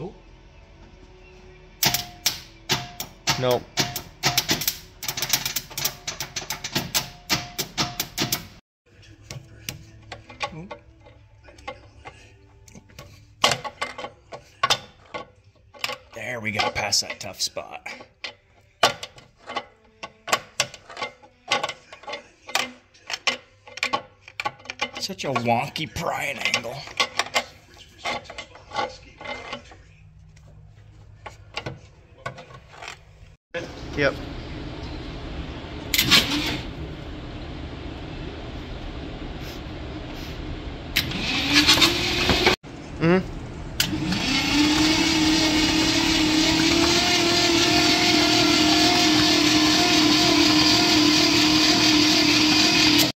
Oh. Nope. There we go, past that tough spot. Such a wonky prying angle. Yep. Mm-hmm.